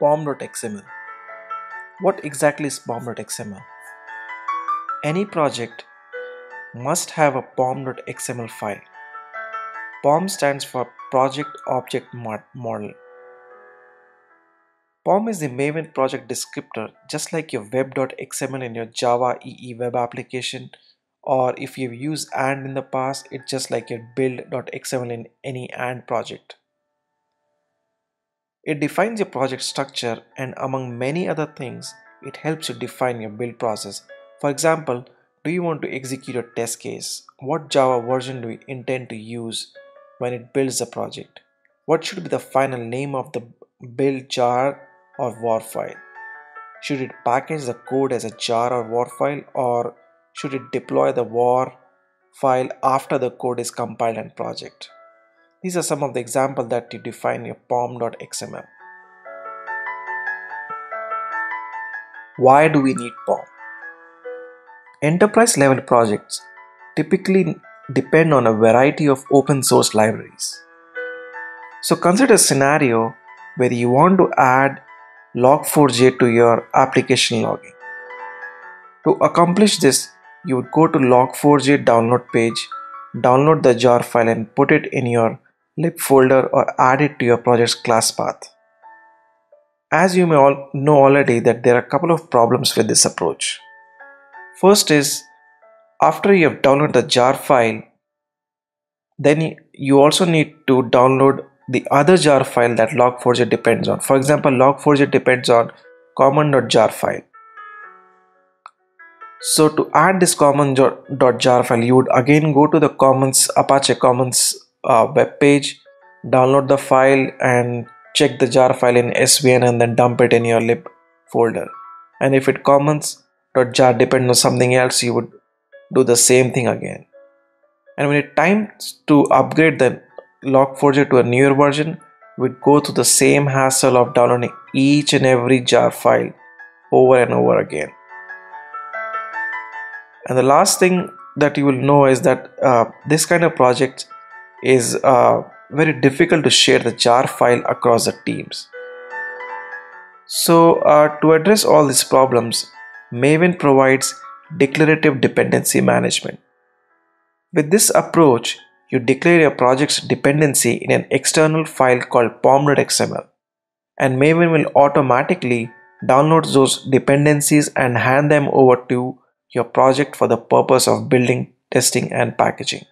POM.xml. What exactly is POM.xml? Any project must have a POM.xml file. POM stands for Project Object Model. POM is the Maven project descriptor just like your web.xml in your Java EE web application or if you've used Ant in the past it's just like your build.xml in any Ant project. It defines your project structure and among many other things, it helps you define your build process. For example, do you want to execute a test case? What Java version do you intend to use when it builds the project? What should be the final name of the build jar or war file? Should it package the code as a jar or war file or should it deploy the war file after the code is compiled and project? These are some of the examples that you define your pom.xml. Why do we need POM? Enterprise level projects typically depend on a variety of open source libraries. So consider a scenario where you want to add log4j to your application logging. To accomplish this, you would go to log4j download page, download the jar file and put it in your lib folder or add it to your project's class path. As you may all know already that there are a couple of problems with this approach. First is after you have downloaded the jar file, then you also need to download the other jar file that log4j depends on. For example, log4j depends on common.jar file. So to add this common.jar file, you would again go to the commons Apache Commons uh, web page download the file and check the jar file in svn and then dump it in your lib folder. And if it commons .jar depends on something else you would do the same thing again. And when it times to upgrade the log4j to a newer version we'd go through the same hassle of downloading each and every jar file over and over again. And the last thing that you will know is that uh, this kind of project is uh, very difficult to share the jar file across the teams. So uh, to address all these problems, Maven provides declarative dependency management. With this approach, you declare your project's dependency in an external file called pom.xml and Maven will automatically download those dependencies and hand them over to your project for the purpose of building, testing and packaging.